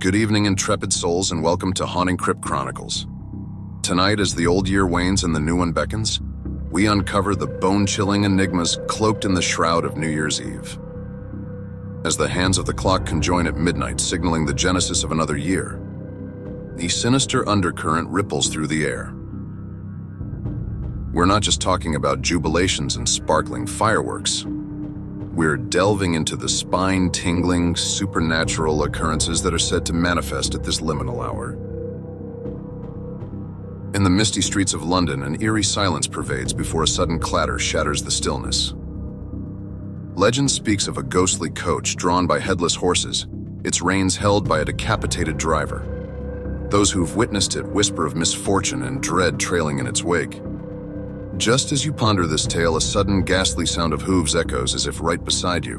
Good evening, intrepid souls, and welcome to Haunting Crypt Chronicles. Tonight, as the old year wanes and the new one beckons, we uncover the bone chilling enigmas cloaked in the shroud of New Year's Eve. As the hands of the clock conjoin at midnight, signaling the genesis of another year, the sinister undercurrent ripples through the air. We're not just talking about jubilations and sparkling fireworks. We're delving into the spine tingling, supernatural occurrences that are said to manifest at this liminal hour. In the misty streets of London, an eerie silence pervades before a sudden clatter shatters the stillness. Legend speaks of a ghostly coach drawn by headless horses, its reins held by a decapitated driver. Those who've witnessed it whisper of misfortune and dread trailing in its wake. Just as you ponder this tale, a sudden ghastly sound of hooves echoes as if right beside you.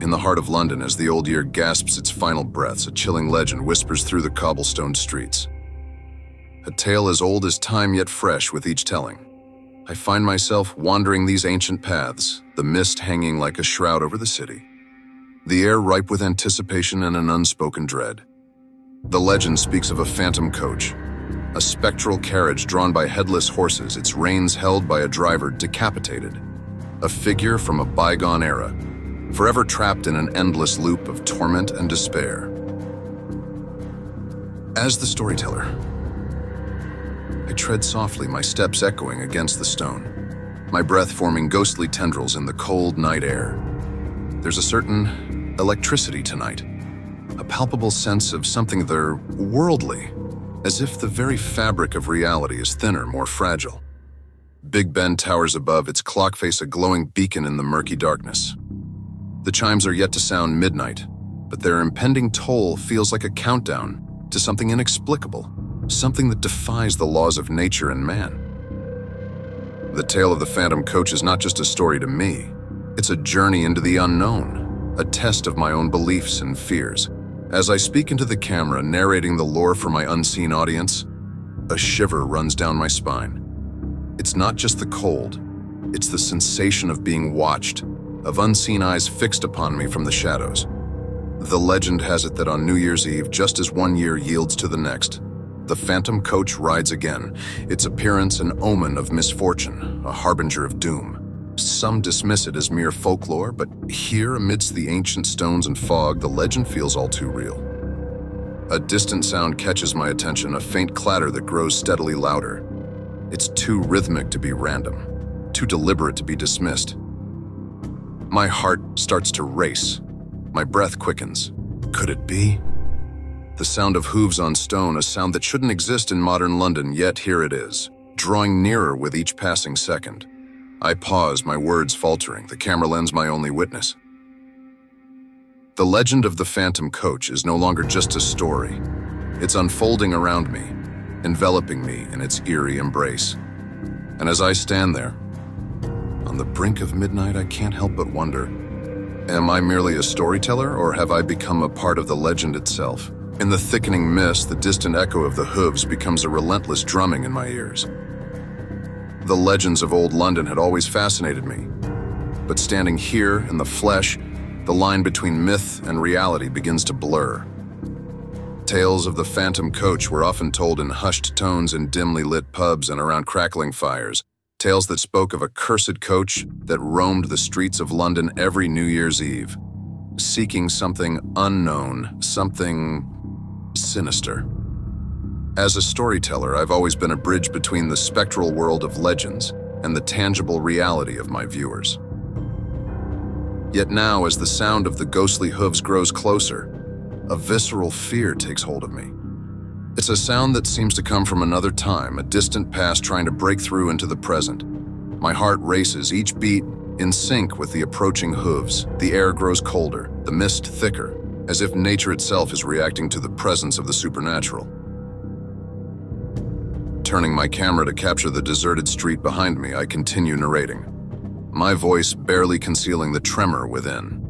In the heart of London, as the old year gasps its final breaths, a chilling legend whispers through the cobblestone streets. A tale as old as time yet fresh with each telling. I find myself wandering these ancient paths, the mist hanging like a shroud over the city. The air ripe with anticipation and an unspoken dread. The legend speaks of a phantom coach, a spectral carriage drawn by headless horses, its reins held by a driver decapitated. A figure from a bygone era, forever trapped in an endless loop of torment and despair. As the storyteller, I tread softly, my steps echoing against the stone, my breath forming ghostly tendrils in the cold night air. There's a certain electricity tonight, a palpable sense of something there worldly, as if the very fabric of reality is thinner, more fragile. Big Ben towers above, its clock face a glowing beacon in the murky darkness. The chimes are yet to sound midnight, but their impending toll feels like a countdown to something inexplicable, something that defies the laws of nature and man. The tale of the Phantom Coach is not just a story to me, it's a journey into the unknown, a test of my own beliefs and fears. As I speak into the camera, narrating the lore for my unseen audience, a shiver runs down my spine. It's not just the cold, it's the sensation of being watched, of unseen eyes fixed upon me from the shadows. The legend has it that on New Year's Eve, just as one year yields to the next, the Phantom Coach rides again, its appearance an omen of misfortune, a harbinger of doom. Some dismiss it as mere folklore, but here amidst the ancient stones and fog, the legend feels all too real. A distant sound catches my attention, a faint clatter that grows steadily louder. It's too rhythmic to be random, too deliberate to be dismissed. My heart starts to race. My breath quickens. Could it be? The sound of hooves on stone, a sound that shouldn't exist in modern London, yet here it is, drawing nearer with each passing second. I pause, my words faltering, the camera lens my only witness. The legend of the Phantom Coach is no longer just a story. It's unfolding around me, enveloping me in its eerie embrace. And as I stand there, on the brink of midnight, I can't help but wonder, am I merely a storyteller or have I become a part of the legend itself? In the thickening mist, the distant echo of the hooves becomes a relentless drumming in my ears. The legends of old London had always fascinated me. But standing here in the flesh, the line between myth and reality begins to blur. Tales of the phantom coach were often told in hushed tones in dimly lit pubs and around crackling fires. Tales that spoke of a cursed coach that roamed the streets of London every New Year's Eve, seeking something unknown, something sinister. As a storyteller, I've always been a bridge between the spectral world of legends and the tangible reality of my viewers. Yet now, as the sound of the ghostly hooves grows closer, a visceral fear takes hold of me. It's a sound that seems to come from another time, a distant past trying to break through into the present. My heart races, each beat in sync with the approaching hooves. The air grows colder, the mist thicker, as if nature itself is reacting to the presence of the supernatural turning my camera to capture the deserted street behind me, I continue narrating, my voice barely concealing the tremor within.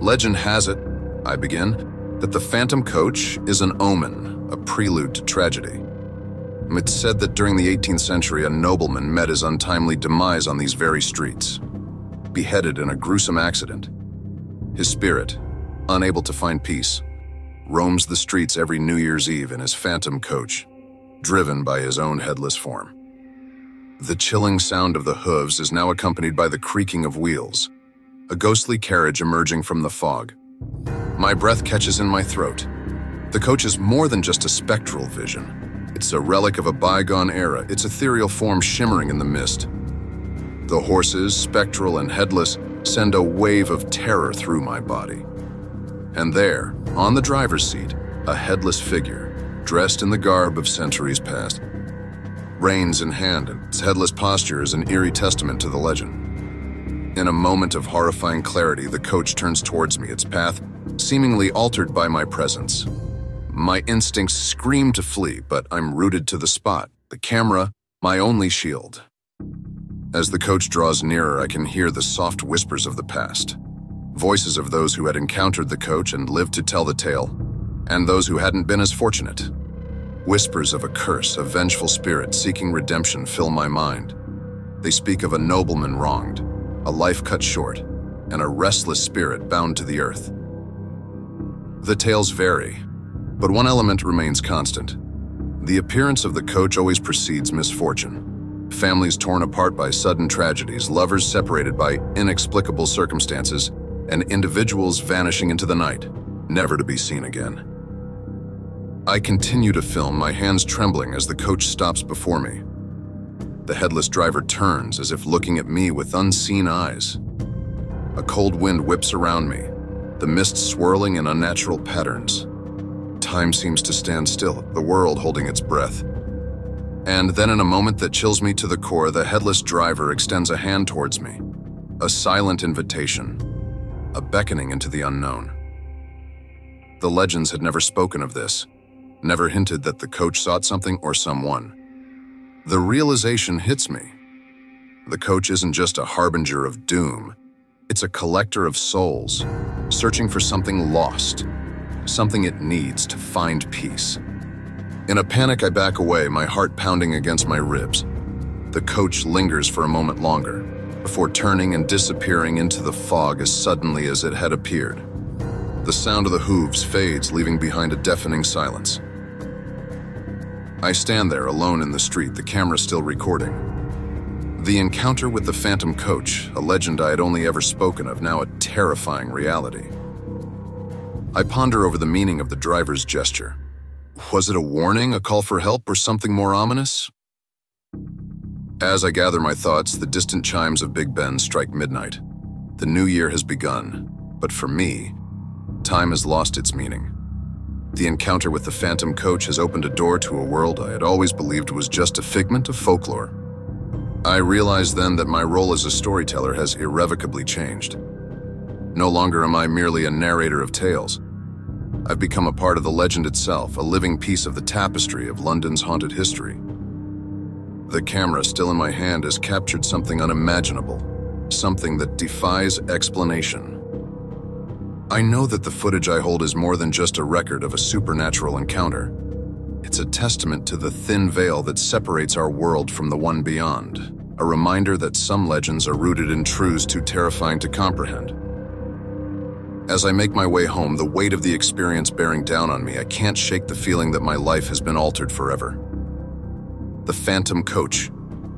Legend has it, I begin, that the phantom coach is an omen, a prelude to tragedy. It's said that during the 18th century, a nobleman met his untimely demise on these very streets, beheaded in a gruesome accident. His spirit, unable to find peace, roams the streets every New Year's Eve in his phantom coach, driven by his own headless form. The chilling sound of the hooves is now accompanied by the creaking of wheels, a ghostly carriage emerging from the fog. My breath catches in my throat. The coach is more than just a spectral vision. It's a relic of a bygone era, its ethereal form shimmering in the mist. The horses, spectral and headless, send a wave of terror through my body. And there, on the driver's seat, a headless figure, dressed in the garb of centuries past. Reins in hand, its headless posture is an eerie testament to the legend. In a moment of horrifying clarity, the coach turns towards me, its path seemingly altered by my presence. My instincts scream to flee, but I'm rooted to the spot, the camera, my only shield. As the coach draws nearer, I can hear the soft whispers of the past. Voices of those who had encountered the coach and lived to tell the tale, and those who hadn't been as fortunate. Whispers of a curse, a vengeful spirit seeking redemption fill my mind. They speak of a nobleman wronged, a life cut short, and a restless spirit bound to the earth. The tales vary, but one element remains constant. The appearance of the coach always precedes misfortune families torn apart by sudden tragedies, lovers separated by inexplicable circumstances, and individuals vanishing into the night, never to be seen again. I continue to film, my hands trembling as the coach stops before me. The headless driver turns as if looking at me with unseen eyes. A cold wind whips around me, the mist swirling in unnatural patterns. Time seems to stand still, the world holding its breath. And then in a moment that chills me to the core, the headless driver extends a hand towards me. A silent invitation. A beckoning into the unknown. The legends had never spoken of this, never hinted that the coach sought something or someone. The realization hits me. The coach isn't just a harbinger of doom. It's a collector of souls, searching for something lost, something it needs to find peace. In a panic, I back away, my heart pounding against my ribs. The coach lingers for a moment longer, before turning and disappearing into the fog as suddenly as it had appeared. The sound of the hooves fades, leaving behind a deafening silence. I stand there alone in the street, the camera still recording. The encounter with the phantom coach, a legend I had only ever spoken of, now a terrifying reality. I ponder over the meaning of the driver's gesture. Was it a warning, a call for help, or something more ominous? As I gather my thoughts, the distant chimes of Big Ben strike midnight. The new year has begun, but for me, time has lost its meaning. The encounter with the Phantom Coach has opened a door to a world I had always believed was just a figment of folklore. I realized then that my role as a storyteller has irrevocably changed. No longer am I merely a narrator of tales. I've become a part of the legend itself, a living piece of the tapestry of London's haunted history. The camera still in my hand has captured something unimaginable, something that defies explanation. I know that the footage I hold is more than just a record of a supernatural encounter. It's a testament to the thin veil that separates our world from the one beyond, a reminder that some legends are rooted in truths too terrifying to comprehend. As I make my way home, the weight of the experience bearing down on me, I can't shake the feeling that my life has been altered forever. The Phantom Coach,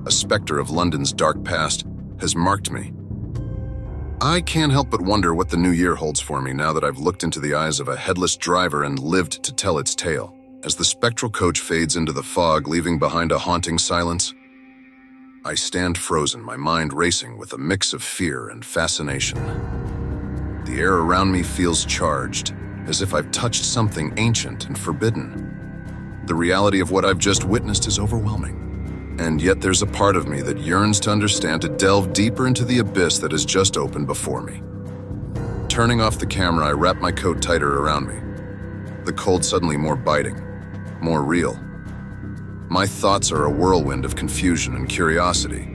a specter of London's dark past, has marked me. I can't help but wonder what the new year holds for me now that I've looked into the eyes of a headless driver and lived to tell its tale. As the spectral coach fades into the fog, leaving behind a haunting silence, I stand frozen, my mind racing with a mix of fear and fascination. The air around me feels charged, as if I've touched something ancient and forbidden. The reality of what I've just witnessed is overwhelming. And yet there's a part of me that yearns to understand, to delve deeper into the abyss that has just opened before me. Turning off the camera, I wrap my coat tighter around me. The cold suddenly more biting, more real. My thoughts are a whirlwind of confusion and curiosity.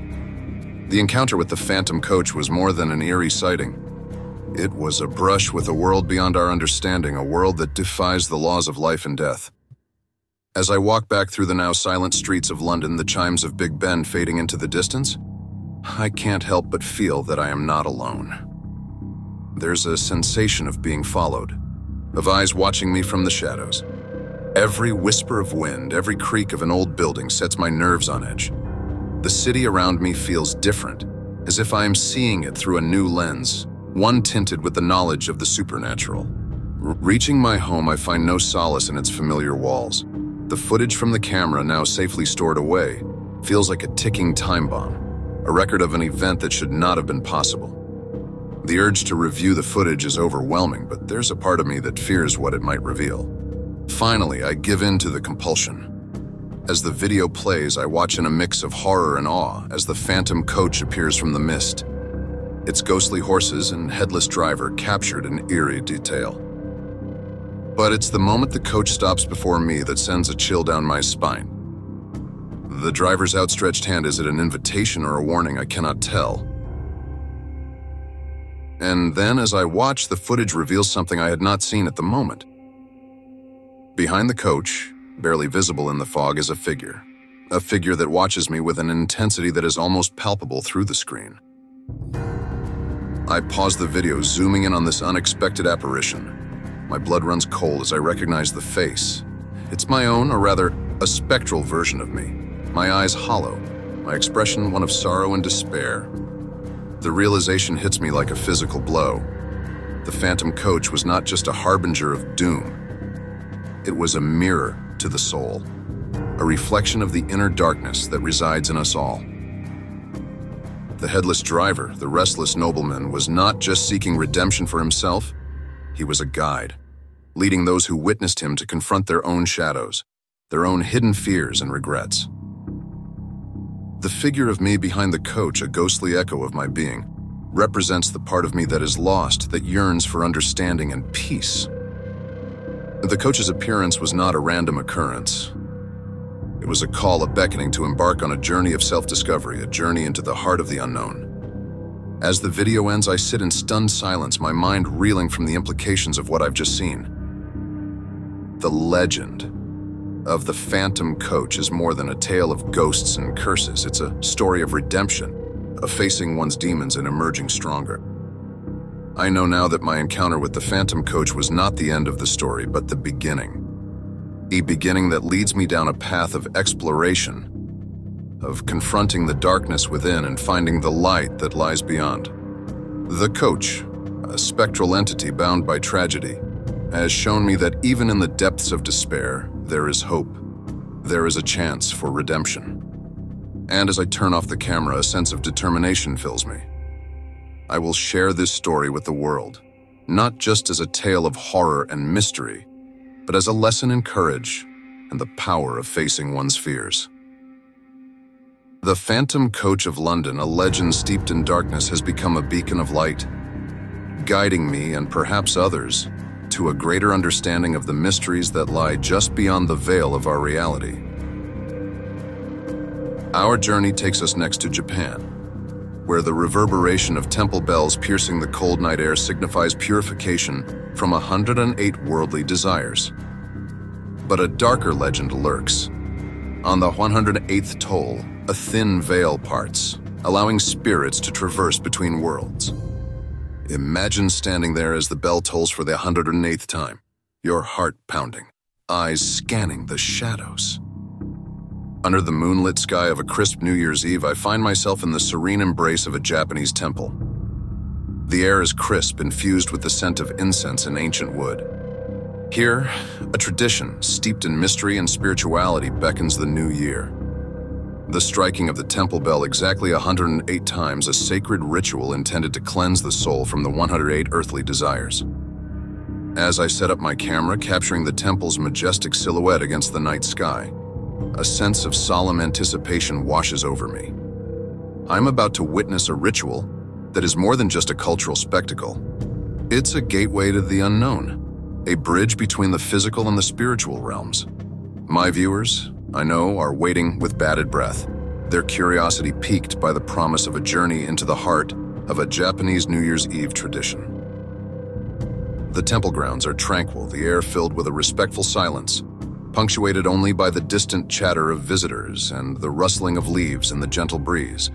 The encounter with the phantom coach was more than an eerie sighting. It was a brush with a world beyond our understanding, a world that defies the laws of life and death. As I walk back through the now silent streets of London, the chimes of Big Ben fading into the distance, I can't help but feel that I am not alone. There's a sensation of being followed, of eyes watching me from the shadows. Every whisper of wind, every creak of an old building sets my nerves on edge. The city around me feels different, as if I am seeing it through a new lens, one tinted with the knowledge of the supernatural. R reaching my home, I find no solace in its familiar walls. The footage from the camera, now safely stored away, feels like a ticking time bomb, a record of an event that should not have been possible. The urge to review the footage is overwhelming, but there's a part of me that fears what it might reveal. Finally, I give in to the compulsion. As the video plays, I watch in a mix of horror and awe as the phantom coach appears from the mist. Its ghostly horses and headless driver captured in eerie detail. But it's the moment the coach stops before me that sends a chill down my spine. The driver's outstretched hand is it an invitation or a warning, I cannot tell. And then, as I watch, the footage reveals something I had not seen at the moment. Behind the coach, barely visible in the fog, is a figure. A figure that watches me with an intensity that is almost palpable through the screen. I pause the video, zooming in on this unexpected apparition. My blood runs cold as I recognize the face. It's my own, or rather, a spectral version of me. My eyes hollow, my expression one of sorrow and despair. The realization hits me like a physical blow. The phantom coach was not just a harbinger of doom, it was a mirror to the soul, a reflection of the inner darkness that resides in us all. The headless driver, the restless nobleman, was not just seeking redemption for himself, he was a guide, leading those who witnessed him to confront their own shadows, their own hidden fears and regrets. The figure of me behind the coach, a ghostly echo of my being, represents the part of me that is lost, that yearns for understanding and peace. The coach's appearance was not a random occurrence. It was a call, a beckoning to embark on a journey of self-discovery, a journey into the heart of the unknown. As the video ends, I sit in stunned silence, my mind reeling from the implications of what I've just seen. The legend of the Phantom Coach is more than a tale of ghosts and curses. It's a story of redemption, of facing one's demons and emerging stronger. I know now that my encounter with the Phantom Coach was not the end of the story, but the beginning. A beginning that leads me down a path of exploration, of confronting the darkness within and finding the light that lies beyond. The Coach, a spectral entity bound by tragedy, has shown me that even in the depths of despair, there is hope. There is a chance for redemption. And as I turn off the camera, a sense of determination fills me. I will share this story with the world, not just as a tale of horror and mystery, but as a lesson in courage and the power of facing one's fears. The Phantom Coach of London, a legend steeped in darkness, has become a beacon of light, guiding me and perhaps others to a greater understanding of the mysteries that lie just beyond the veil of our reality. Our journey takes us next to Japan, where the reverberation of temple bells piercing the cold night air signifies purification from 108 worldly desires. But a darker legend lurks. On the 108th toll, a thin veil parts, allowing spirits to traverse between worlds. Imagine standing there as the bell tolls for the 108th time, your heart pounding, eyes scanning the shadows. Under the moonlit sky of a crisp New Year's Eve, I find myself in the serene embrace of a Japanese temple. The air is crisp, infused with the scent of incense and ancient wood. Here, a tradition steeped in mystery and spirituality beckons the new year. The striking of the temple bell exactly 108 times, a sacred ritual intended to cleanse the soul from the 108 earthly desires. As I set up my camera, capturing the temple's majestic silhouette against the night sky, a sense of solemn anticipation washes over me. I'm about to witness a ritual that is more than just a cultural spectacle. It's a gateway to the unknown, a bridge between the physical and the spiritual realms. My viewers, I know, are waiting with bated breath, their curiosity piqued by the promise of a journey into the heart of a Japanese New Year's Eve tradition. The temple grounds are tranquil, the air filled with a respectful silence, punctuated only by the distant chatter of visitors and the rustling of leaves in the gentle breeze.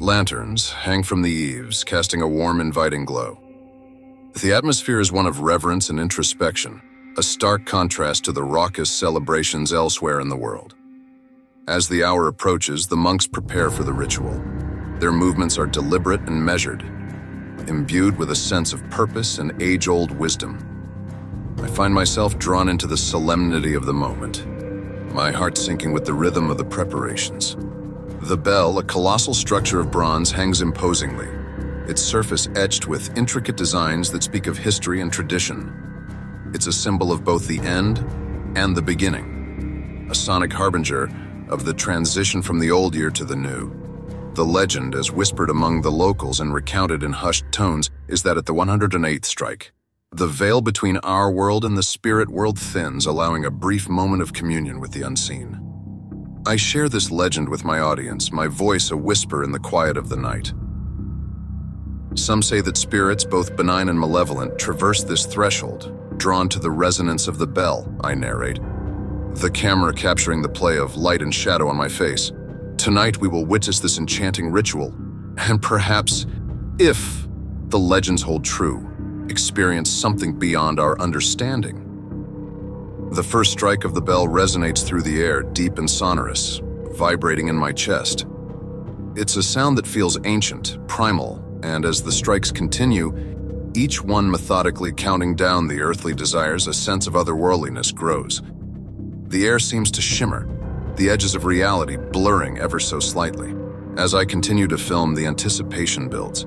Lanterns hang from the eaves, casting a warm, inviting glow. The atmosphere is one of reverence and introspection, a stark contrast to the raucous celebrations elsewhere in the world. As the hour approaches, the monks prepare for the ritual. Their movements are deliberate and measured, imbued with a sense of purpose and age-old wisdom. I find myself drawn into the solemnity of the moment, my heart sinking with the rhythm of the preparations. The bell, a colossal structure of bronze, hangs imposingly, its surface etched with intricate designs that speak of history and tradition. It's a symbol of both the end and the beginning, a sonic harbinger of the transition from the old year to the new. The legend, as whispered among the locals and recounted in hushed tones, is that at the 108th strike, the veil between our world and the spirit world thins, allowing a brief moment of communion with the unseen. I share this legend with my audience, my voice a whisper in the quiet of the night. Some say that spirits, both benign and malevolent, traverse this threshold, drawn to the resonance of the bell, I narrate, the camera capturing the play of light and shadow on my face. Tonight we will witness this enchanting ritual, and perhaps, if the legends hold true, experience something beyond our understanding. The first strike of the bell resonates through the air, deep and sonorous, vibrating in my chest. It's a sound that feels ancient, primal, and as the strikes continue, each one methodically counting down the earthly desires, a sense of otherworldliness grows. The air seems to shimmer, the edges of reality blurring ever so slightly. As I continue to film, the anticipation builds.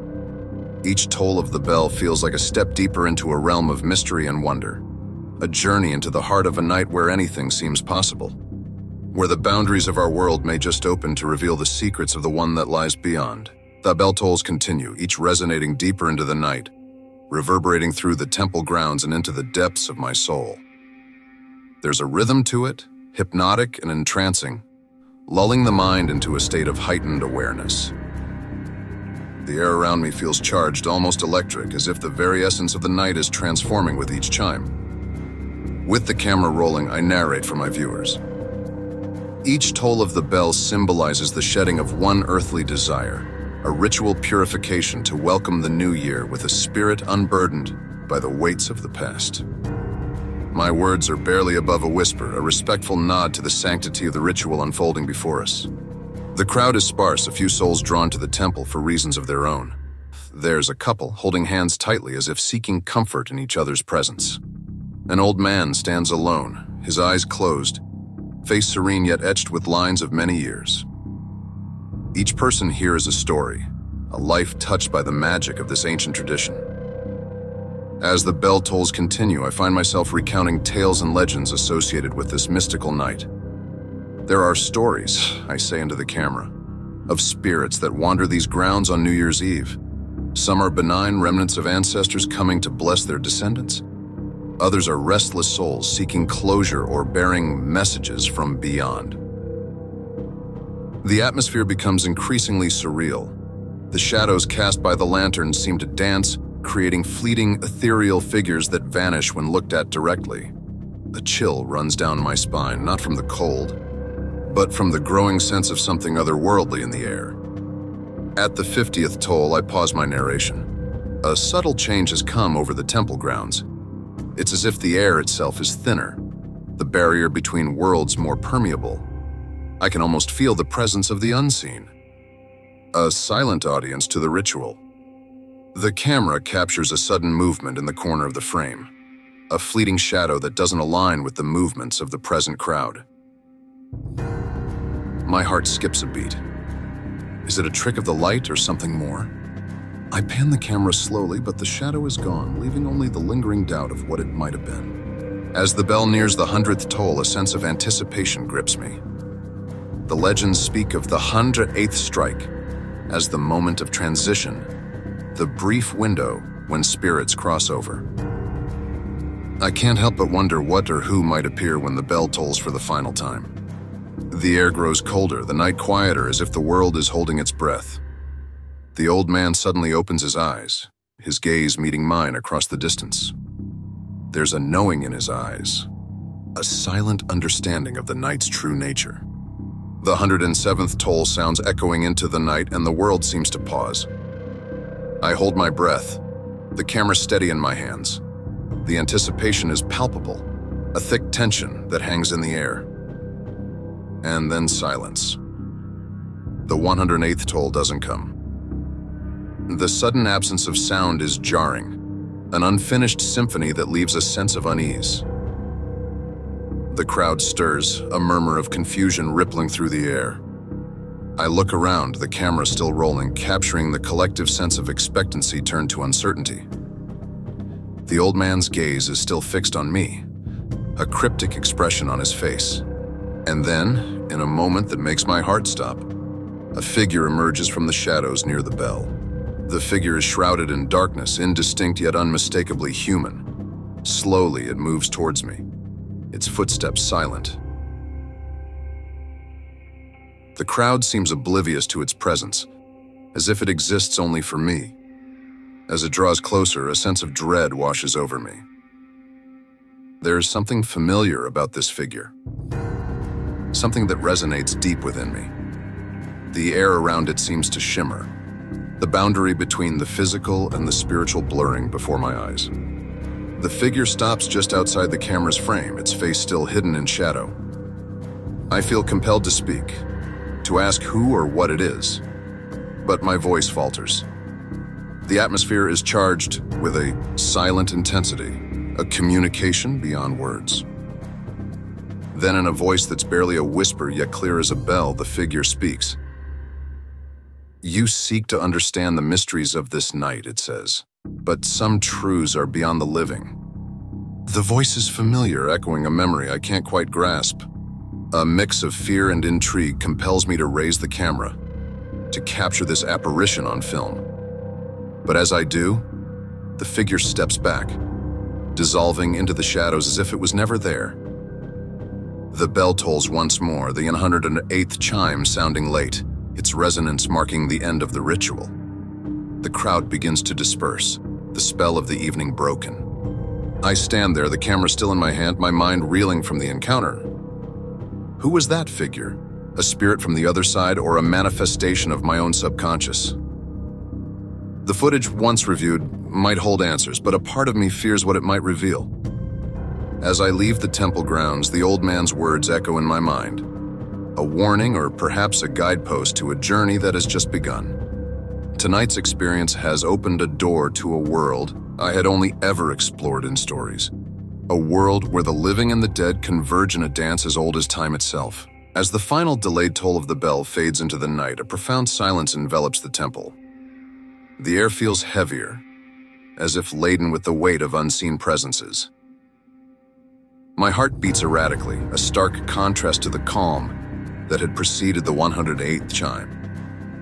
Each toll of the bell feels like a step deeper into a realm of mystery and wonder, a journey into the heart of a night where anything seems possible, where the boundaries of our world may just open to reveal the secrets of the one that lies beyond. The bell tolls continue, each resonating deeper into the night, reverberating through the temple grounds and into the depths of my soul. There's a rhythm to it, hypnotic and entrancing, lulling the mind into a state of heightened awareness. The air around me feels charged, almost electric, as if the very essence of the night is transforming with each chime. With the camera rolling, I narrate for my viewers. Each toll of the bell symbolizes the shedding of one earthly desire, a ritual purification to welcome the new year with a spirit unburdened by the weights of the past. My words are barely above a whisper, a respectful nod to the sanctity of the ritual unfolding before us. The crowd is sparse, a few souls drawn to the temple for reasons of their own. There's a couple holding hands tightly as if seeking comfort in each other's presence. An old man stands alone, his eyes closed, face serene yet etched with lines of many years. Each person here is a story, a life touched by the magic of this ancient tradition. As the bell tolls continue, I find myself recounting tales and legends associated with this mystical night. There are stories, I say into the camera, of spirits that wander these grounds on New Year's Eve. Some are benign remnants of ancestors coming to bless their descendants. Others are restless souls seeking closure or bearing messages from beyond. The atmosphere becomes increasingly surreal. The shadows cast by the lanterns seem to dance, creating fleeting, ethereal figures that vanish when looked at directly. A chill runs down my spine, not from the cold, but from the growing sense of something otherworldly in the air. At the 50th toll, I pause my narration. A subtle change has come over the temple grounds. It's as if the air itself is thinner, the barrier between worlds more permeable, I can almost feel the presence of the unseen. A silent audience to the ritual. The camera captures a sudden movement in the corner of the frame, a fleeting shadow that doesn't align with the movements of the present crowd. My heart skips a beat. Is it a trick of the light or something more? I pan the camera slowly, but the shadow is gone, leaving only the lingering doubt of what it might have been. As the bell nears the hundredth toll, a sense of anticipation grips me. The legends speak of the 108th strike as the moment of transition, the brief window when spirits cross over. I can't help but wonder what or who might appear when the bell tolls for the final time. The air grows colder, the night quieter as if the world is holding its breath. The old man suddenly opens his eyes, his gaze meeting mine across the distance. There's a knowing in his eyes, a silent understanding of the night's true nature. The 107th toll sounds echoing into the night and the world seems to pause. I hold my breath, the camera steady in my hands. The anticipation is palpable, a thick tension that hangs in the air. And then silence. The 108th toll doesn't come. The sudden absence of sound is jarring, an unfinished symphony that leaves a sense of unease. The crowd stirs, a murmur of confusion rippling through the air. I look around, the camera still rolling, capturing the collective sense of expectancy turned to uncertainty. The old man's gaze is still fixed on me, a cryptic expression on his face. And then, in a moment that makes my heart stop, a figure emerges from the shadows near the bell. The figure is shrouded in darkness, indistinct yet unmistakably human. Slowly, it moves towards me, its footsteps silent. The crowd seems oblivious to its presence, as if it exists only for me. As it draws closer, a sense of dread washes over me. There is something familiar about this figure, something that resonates deep within me. The air around it seems to shimmer, the boundary between the physical and the spiritual blurring before my eyes. The figure stops just outside the camera's frame, its face still hidden in shadow. I feel compelled to speak, to ask who or what it is, but my voice falters. The atmosphere is charged with a silent intensity, a communication beyond words. Then in a voice that's barely a whisper yet clear as a bell, the figure speaks. You seek to understand the mysteries of this night, it says, but some truths are beyond the living. The voice is familiar, echoing a memory I can't quite grasp. A mix of fear and intrigue compels me to raise the camera, to capture this apparition on film. But as I do, the figure steps back, dissolving into the shadows as if it was never there. The bell tolls once more, the 108th chime sounding late its resonance marking the end of the ritual. The crowd begins to disperse, the spell of the evening broken. I stand there, the camera still in my hand, my mind reeling from the encounter. Who was that figure? A spirit from the other side or a manifestation of my own subconscious? The footage once reviewed might hold answers, but a part of me fears what it might reveal. As I leave the temple grounds, the old man's words echo in my mind a warning or perhaps a guidepost to a journey that has just begun. Tonight's experience has opened a door to a world I had only ever explored in stories. A world where the living and the dead converge in a dance as old as time itself. As the final delayed toll of the bell fades into the night, a profound silence envelops the temple. The air feels heavier, as if laden with the weight of unseen presences. My heart beats erratically, a stark contrast to the calm that had preceded the 108th chime.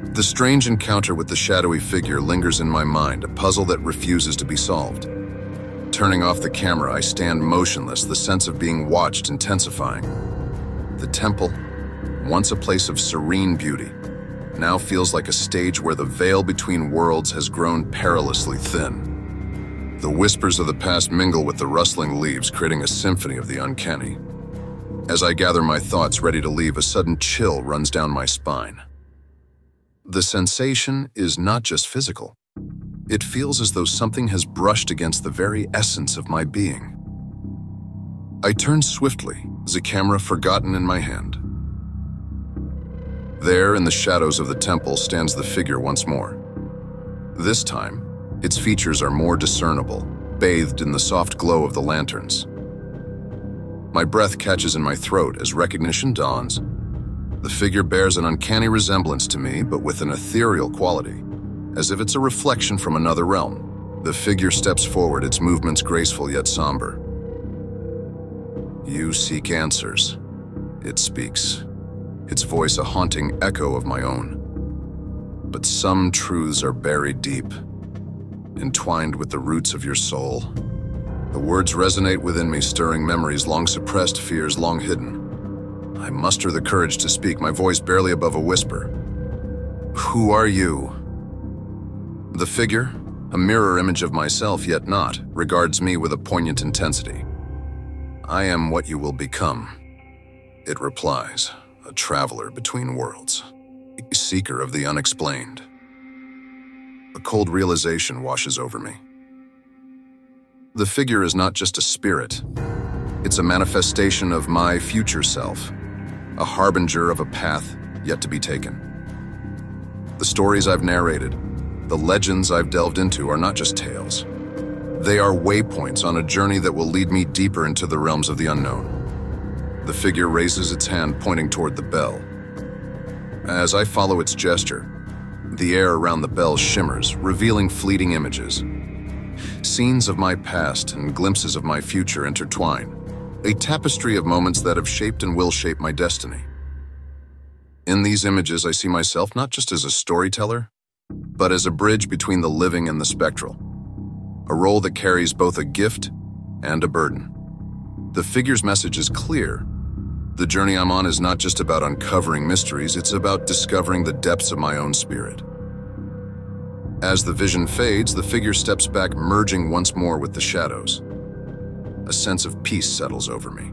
The strange encounter with the shadowy figure lingers in my mind, a puzzle that refuses to be solved. Turning off the camera, I stand motionless, the sense of being watched intensifying. The temple, once a place of serene beauty, now feels like a stage where the veil between worlds has grown perilously thin. The whispers of the past mingle with the rustling leaves, creating a symphony of the uncanny. As I gather my thoughts ready to leave, a sudden chill runs down my spine. The sensation is not just physical. It feels as though something has brushed against the very essence of my being. I turn swiftly, the camera forgotten in my hand. There, in the shadows of the temple, stands the figure once more. This time, its features are more discernible, bathed in the soft glow of the lanterns. My breath catches in my throat as recognition dawns. The figure bears an uncanny resemblance to me, but with an ethereal quality, as if it's a reflection from another realm. The figure steps forward, its movements graceful yet somber. You seek answers, it speaks, its voice a haunting echo of my own. But some truths are buried deep, entwined with the roots of your soul. The words resonate within me, stirring memories long suppressed, fears long hidden. I muster the courage to speak, my voice barely above a whisper. Who are you? The figure, a mirror image of myself yet not, regards me with a poignant intensity. I am what you will become. It replies, a traveler between worlds, a seeker of the unexplained. A cold realization washes over me. The figure is not just a spirit. It's a manifestation of my future self, a harbinger of a path yet to be taken. The stories I've narrated, the legends I've delved into are not just tales. They are waypoints on a journey that will lead me deeper into the realms of the unknown. The figure raises its hand pointing toward the bell. As I follow its gesture, the air around the bell shimmers, revealing fleeting images. Scenes of my past and glimpses of my future intertwine, a tapestry of moments that have shaped and will shape my destiny. In these images, I see myself not just as a storyteller, but as a bridge between the living and the spectral, a role that carries both a gift and a burden. The figure's message is clear. The journey I'm on is not just about uncovering mysteries, it's about discovering the depths of my own spirit. As the vision fades, the figure steps back, merging once more with the shadows. A sense of peace settles over me,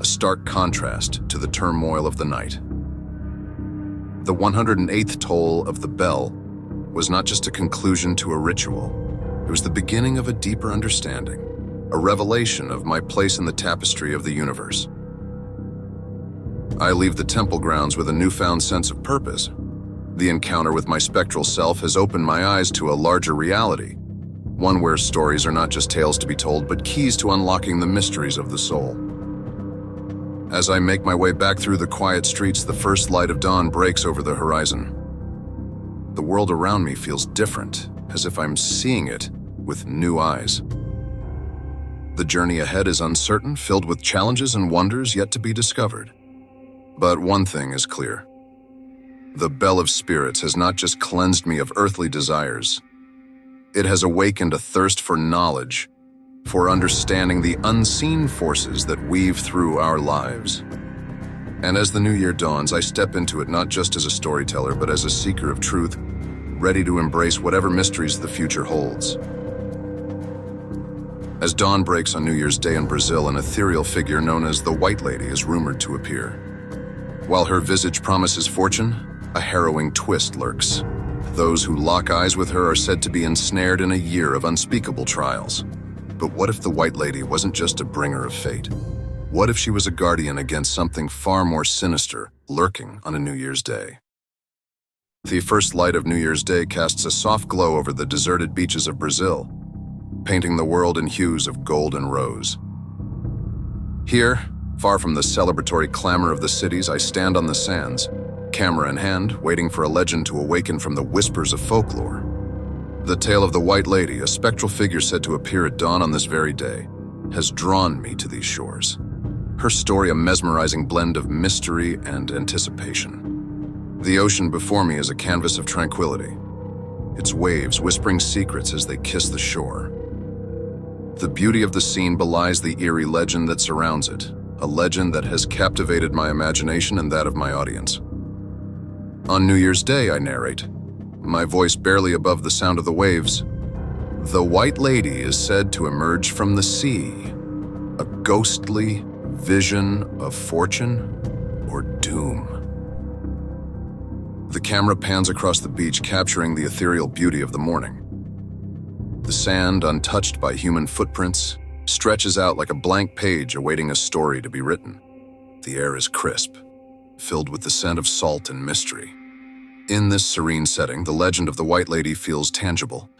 a stark contrast to the turmoil of the night. The 108th toll of the bell was not just a conclusion to a ritual, it was the beginning of a deeper understanding, a revelation of my place in the tapestry of the universe. I leave the temple grounds with a newfound sense of purpose, the encounter with my spectral self has opened my eyes to a larger reality, one where stories are not just tales to be told, but keys to unlocking the mysteries of the soul. As I make my way back through the quiet streets, the first light of dawn breaks over the horizon. The world around me feels different, as if I'm seeing it with new eyes. The journey ahead is uncertain, filled with challenges and wonders yet to be discovered. But one thing is clear. The Bell of Spirits has not just cleansed me of earthly desires. It has awakened a thirst for knowledge, for understanding the unseen forces that weave through our lives. And as the new year dawns, I step into it not just as a storyteller, but as a seeker of truth, ready to embrace whatever mysteries the future holds. As dawn breaks on New Year's Day in Brazil, an ethereal figure known as the White Lady is rumored to appear. While her visage promises fortune, a harrowing twist lurks. Those who lock eyes with her are said to be ensnared in a year of unspeakable trials. But what if the White Lady wasn't just a bringer of fate? What if she was a guardian against something far more sinister lurking on a New Year's Day? The first light of New Year's Day casts a soft glow over the deserted beaches of Brazil, painting the world in hues of gold and rose. Here, far from the celebratory clamor of the cities, I stand on the sands, camera in hand, waiting for a legend to awaken from the whispers of folklore. The tale of the White Lady, a spectral figure said to appear at dawn on this very day, has drawn me to these shores. Her story a mesmerizing blend of mystery and anticipation. The ocean before me is a canvas of tranquility, its waves whispering secrets as they kiss the shore. The beauty of the scene belies the eerie legend that surrounds it, a legend that has captivated my imagination and that of my audience. On New Year's Day, I narrate, my voice barely above the sound of the waves. The White Lady is said to emerge from the sea, a ghostly vision of fortune or doom. The camera pans across the beach, capturing the ethereal beauty of the morning. The sand, untouched by human footprints, stretches out like a blank page awaiting a story to be written. The air is crisp, filled with the scent of salt and mystery. In this serene setting, the legend of the White Lady feels tangible,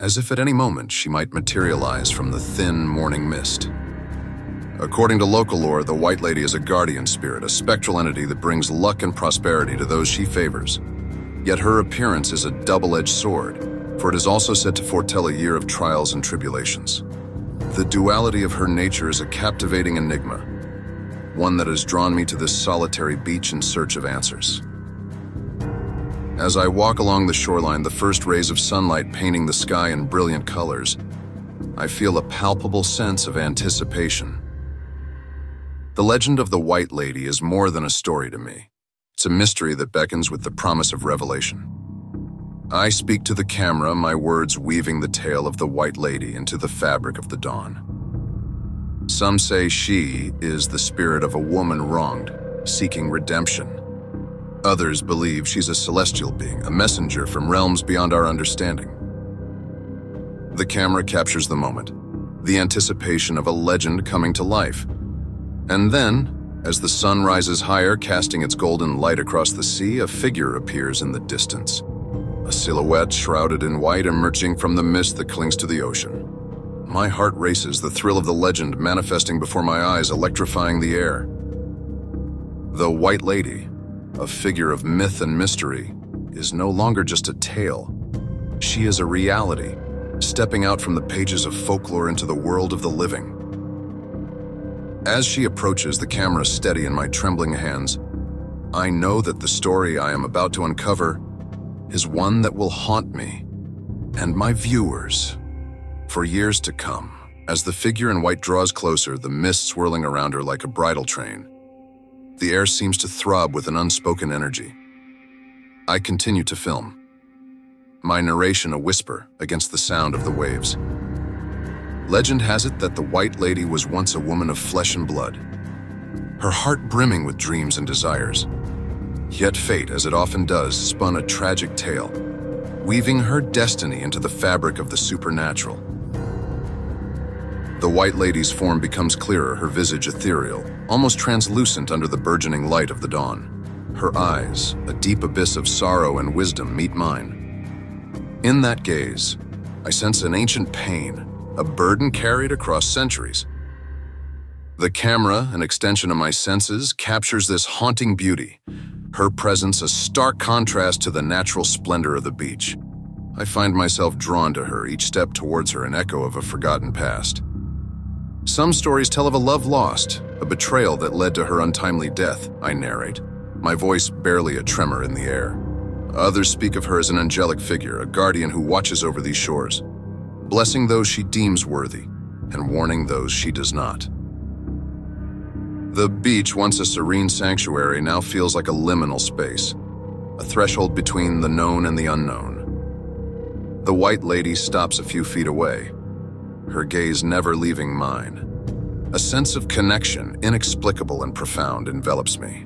as if at any moment she might materialize from the thin morning mist. According to local lore, the White Lady is a guardian spirit, a spectral entity that brings luck and prosperity to those she favors. Yet her appearance is a double-edged sword, for it is also said to foretell a year of trials and tribulations. The duality of her nature is a captivating enigma, one that has drawn me to this solitary beach in search of answers. As I walk along the shoreline, the first rays of sunlight painting the sky in brilliant colors, I feel a palpable sense of anticipation. The legend of the White Lady is more than a story to me. It's a mystery that beckons with the promise of revelation. I speak to the camera, my words weaving the tale of the White Lady into the fabric of the dawn. Some say she is the spirit of a woman wronged, seeking redemption Others believe she's a celestial being, a messenger from realms beyond our understanding. The camera captures the moment. the anticipation of a legend coming to life. And then, as the sun rises higher, casting its golden light across the sea, a figure appears in the distance. A silhouette shrouded in white emerging from the mist that clings to the ocean. My heart races, the thrill of the legend manifesting before my eyes, electrifying the air. The White Lady, a figure of myth and mystery, is no longer just a tale. She is a reality, stepping out from the pages of folklore into the world of the living. As she approaches, the camera steady in my trembling hands, I know that the story I am about to uncover is one that will haunt me and my viewers for years to come. As the figure in white draws closer, the mist swirling around her like a bridal train. The air seems to throb with an unspoken energy. I continue to film, my narration a whisper against the sound of the waves. Legend has it that the White Lady was once a woman of flesh and blood, her heart brimming with dreams and desires. Yet fate, as it often does, spun a tragic tale, weaving her destiny into the fabric of the supernatural. The White Lady's form becomes clearer, her visage ethereal, almost translucent under the burgeoning light of the dawn. Her eyes, a deep abyss of sorrow and wisdom, meet mine. In that gaze, I sense an ancient pain, a burden carried across centuries. The camera, an extension of my senses, captures this haunting beauty, her presence a stark contrast to the natural splendor of the beach. I find myself drawn to her, each step towards her an echo of a forgotten past. Some stories tell of a love lost, a betrayal that led to her untimely death, I narrate, my voice barely a tremor in the air. Others speak of her as an angelic figure, a guardian who watches over these shores, blessing those she deems worthy and warning those she does not. The beach, once a serene sanctuary, now feels like a liminal space, a threshold between the known and the unknown. The White Lady stops a few feet away, her gaze never leaving mine. A sense of connection, inexplicable and profound, envelops me.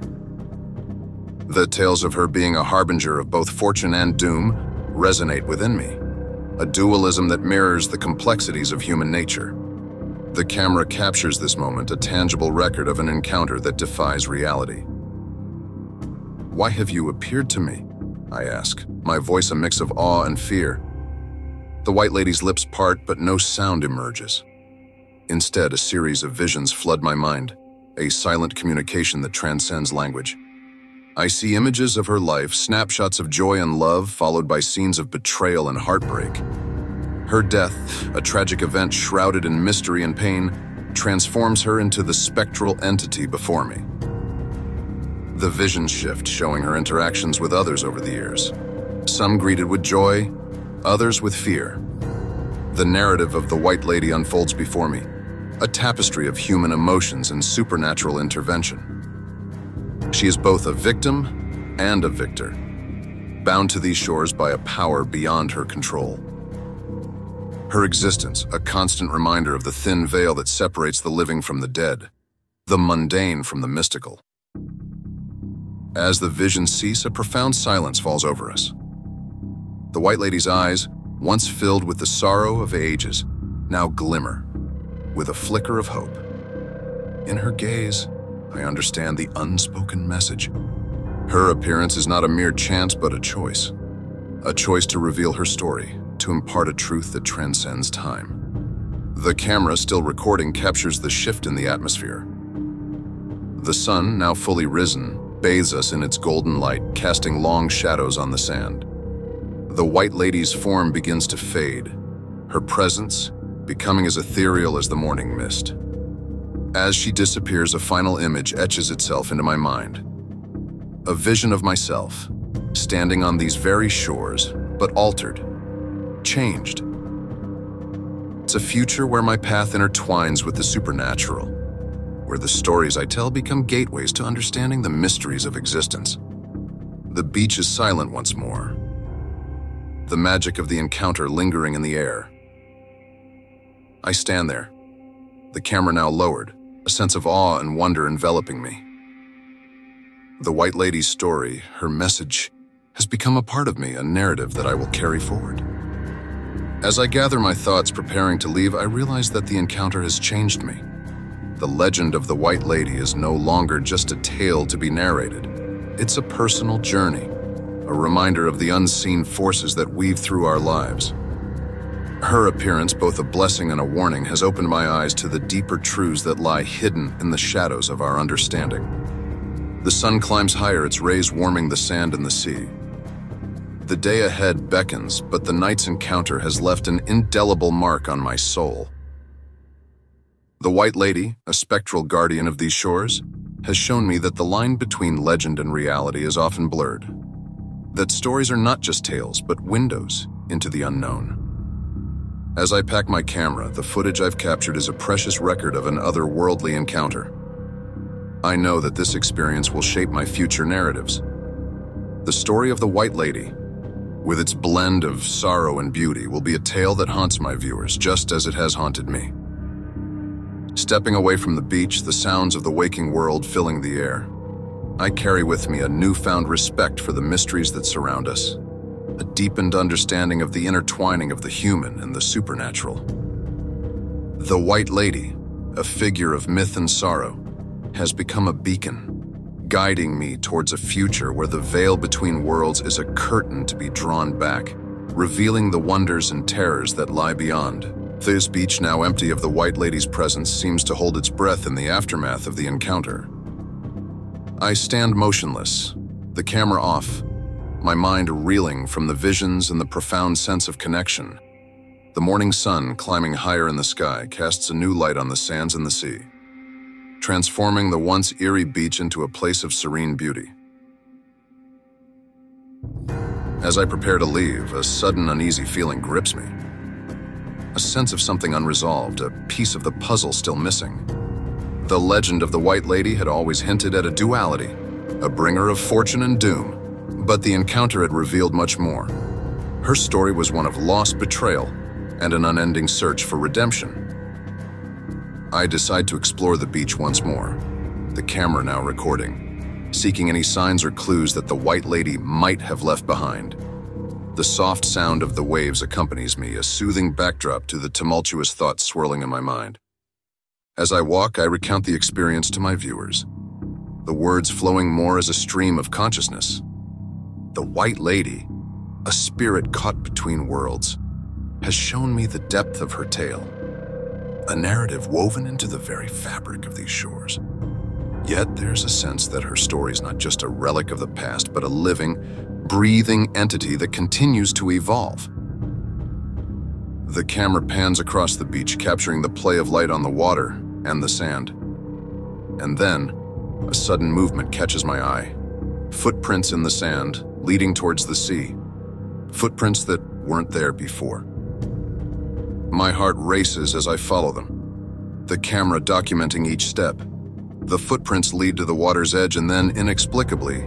The tales of her being a harbinger of both fortune and doom resonate within me, a dualism that mirrors the complexities of human nature. The camera captures this moment, a tangible record of an encounter that defies reality. Why have you appeared to me? I ask, my voice a mix of awe and fear. The White Lady's lips part, but no sound emerges. Instead, a series of visions flood my mind, a silent communication that transcends language. I see images of her life, snapshots of joy and love, followed by scenes of betrayal and heartbreak. Her death, a tragic event shrouded in mystery and pain, transforms her into the spectral entity before me. The vision shift showing her interactions with others over the years. Some greeted with joy, others with fear. The narrative of the White Lady unfolds before me, a tapestry of human emotions and supernatural intervention. She is both a victim and a victor, bound to these shores by a power beyond her control. Her existence, a constant reminder of the thin veil that separates the living from the dead, the mundane from the mystical. As the visions cease, a profound silence falls over us. The White Lady's eyes, once filled with the sorrow of ages, now glimmer with a flicker of hope. In her gaze, I understand the unspoken message. Her appearance is not a mere chance, but a choice. A choice to reveal her story, to impart a truth that transcends time. The camera, still recording, captures the shift in the atmosphere. The sun, now fully risen, bathes us in its golden light, casting long shadows on the sand. The White Lady's form begins to fade, her presence becoming as ethereal as the morning mist. As she disappears, a final image etches itself into my mind. A vision of myself, standing on these very shores, but altered, changed. It's a future where my path intertwines with the supernatural, where the stories I tell become gateways to understanding the mysteries of existence. The beach is silent once more, the magic of the encounter lingering in the air. I stand there, the camera now lowered, a sense of awe and wonder enveloping me. The White Lady's story, her message, has become a part of me, a narrative that I will carry forward. As I gather my thoughts preparing to leave, I realize that the encounter has changed me. The legend of the White Lady is no longer just a tale to be narrated. It's a personal journey, a reminder of the unseen forces that weave through our lives. Her appearance, both a blessing and a warning, has opened my eyes to the deeper truths that lie hidden in the shadows of our understanding. The sun climbs higher, its rays warming the sand and the sea. The day ahead beckons, but the night's encounter has left an indelible mark on my soul. The White Lady, a spectral guardian of these shores, has shown me that the line between legend and reality is often blurred. That stories are not just tales, but windows into the unknown. As I pack my camera, the footage I've captured is a precious record of an otherworldly encounter. I know that this experience will shape my future narratives. The story of the White Lady, with its blend of sorrow and beauty, will be a tale that haunts my viewers just as it has haunted me. Stepping away from the beach, the sounds of the waking world filling the air, I carry with me a newfound respect for the mysteries that surround us, a deepened understanding of the intertwining of the human and the supernatural. The White Lady, a figure of myth and sorrow, has become a beacon guiding me towards a future where the veil between worlds is a curtain to be drawn back, revealing the wonders and terrors that lie beyond. This beach, now empty of the White Lady's presence, seems to hold its breath in the aftermath of the encounter. I stand motionless, the camera off, my mind reeling from the visions and the profound sense of connection. The morning sun, climbing higher in the sky, casts a new light on the sands and the sea transforming the once eerie beach into a place of serene beauty. As I prepare to leave, a sudden uneasy feeling grips me. A sense of something unresolved, a piece of the puzzle still missing. The legend of the White Lady had always hinted at a duality, a bringer of fortune and doom, but the encounter had revealed much more. Her story was one of lost betrayal and an unending search for redemption. I decide to explore the beach once more, the camera now recording, seeking any signs or clues that the White Lady might have left behind. The soft sound of the waves accompanies me, a soothing backdrop to the tumultuous thoughts swirling in my mind. As I walk, I recount the experience to my viewers, the words flowing more as a stream of consciousness. The White Lady, a spirit caught between worlds, has shown me the depth of her tale a narrative woven into the very fabric of these shores. Yet there's a sense that her story is not just a relic of the past, but a living, breathing entity that continues to evolve. The camera pans across the beach, capturing the play of light on the water and the sand. And then, a sudden movement catches my eye. Footprints in the sand, leading towards the sea. Footprints that weren't there before. My heart races as I follow them, the camera documenting each step. The footprints lead to the water's edge and then, inexplicably,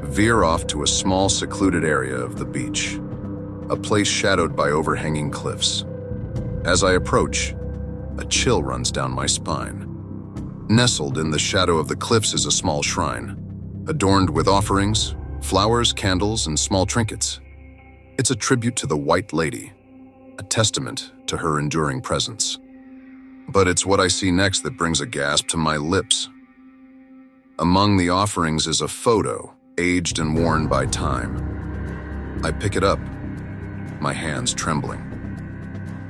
veer off to a small secluded area of the beach, a place shadowed by overhanging cliffs. As I approach, a chill runs down my spine. Nestled in the shadow of the cliffs is a small shrine, adorned with offerings, flowers, candles, and small trinkets. It's a tribute to the White Lady, a testament to her enduring presence. But it's what I see next that brings a gasp to my lips. Among the offerings is a photo, aged and worn by time. I pick it up, my hands trembling.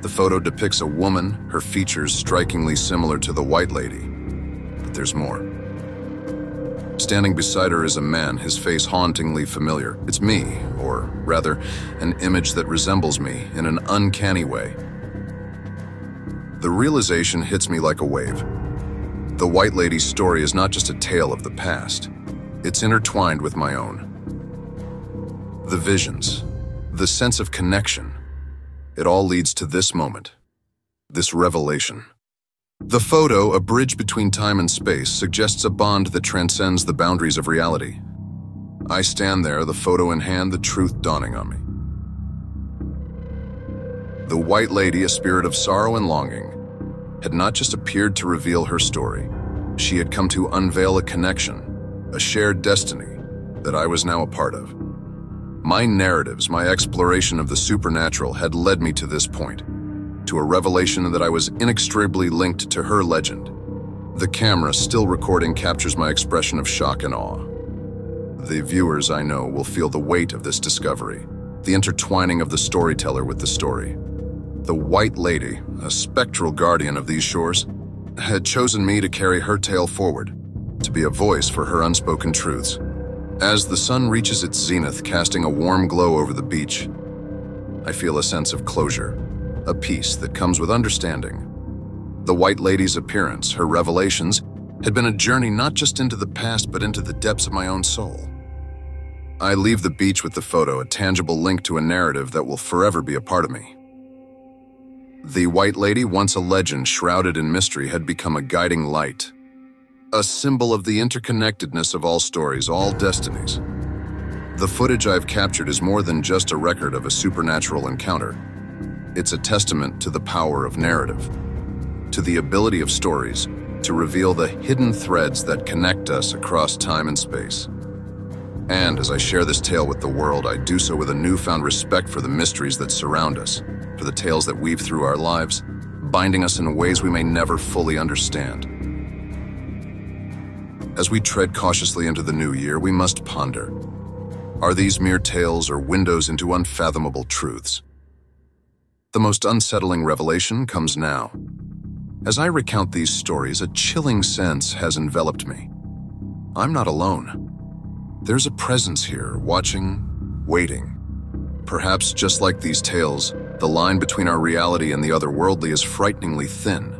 The photo depicts a woman, her features strikingly similar to the White Lady. But there's more. Standing beside her is a man, his face hauntingly familiar. It's me, or rather, an image that resembles me in an uncanny way. The realization hits me like a wave. The White Lady's story is not just a tale of the past, it's intertwined with my own. The visions, the sense of connection, it all leads to this moment, this revelation. The photo, a bridge between time and space, suggests a bond that transcends the boundaries of reality. I stand there, the photo in hand, the truth dawning on me. The White Lady, a spirit of sorrow and longing, had not just appeared to reveal her story. She had come to unveil a connection, a shared destiny that I was now a part of. My narratives, my exploration of the supernatural had led me to this point, to a revelation that I was inextricably linked to her legend. The camera, still recording, captures my expression of shock and awe. The viewers, I know, will feel the weight of this discovery, the intertwining of the storyteller with the story. The White Lady, a spectral guardian of these shores, had chosen me to carry her tale forward, to be a voice for her unspoken truths. As the sun reaches its zenith, casting a warm glow over the beach, I feel a sense of closure, a peace that comes with understanding. The White Lady's appearance, her revelations, had been a journey not just into the past but into the depths of my own soul. I leave the beach with the photo, a tangible link to a narrative that will forever be a part of me. The White Lady, once a legend shrouded in mystery, had become a guiding light, a symbol of the interconnectedness of all stories, all destinies. The footage I've captured is more than just a record of a supernatural encounter. It's a testament to the power of narrative, to the ability of stories to reveal the hidden threads that connect us across time and space. And as I share this tale with the world, I do so with a newfound respect for the mysteries that surround us, for the tales that weave through our lives, binding us in ways we may never fully understand. As we tread cautiously into the new year, we must ponder. Are these mere tales or windows into unfathomable truths? The most unsettling revelation comes now. As I recount these stories, a chilling sense has enveloped me. I'm not alone. There's a presence here, watching, waiting. Perhaps just like these tales, the line between our reality and the otherworldly is frighteningly thin.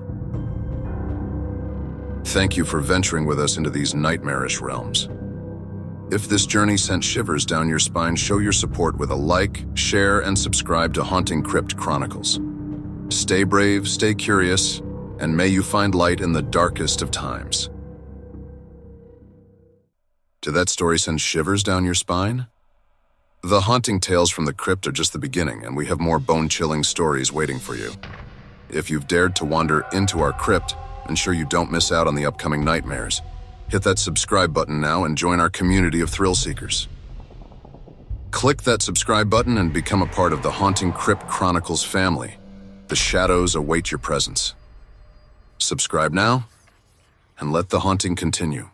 Thank you for venturing with us into these nightmarish realms. If this journey sent shivers down your spine, show your support with a like, share, and subscribe to Haunting Crypt Chronicles. Stay brave, stay curious, and may you find light in the darkest of times. Did that story send shivers down your spine? The haunting tales from the crypt are just the beginning, and we have more bone-chilling stories waiting for you. If you've dared to wander into our crypt, ensure you don't miss out on the upcoming nightmares. Hit that subscribe button now and join our community of thrill seekers. Click that subscribe button and become a part of the Haunting Crypt Chronicles family. The shadows await your presence. Subscribe now, and let the haunting continue.